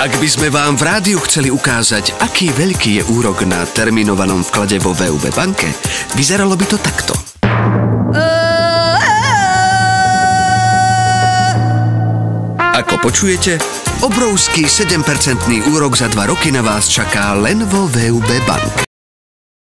Ak by sme vám v rádiu chceli ukázať, aký veľký je úrok na terminovanom vklade vo VUB banke, vyzeralo by to takto. Ako počujete, obrovský 7% úrok za 2 roky na vás čaká len vo VUB banke.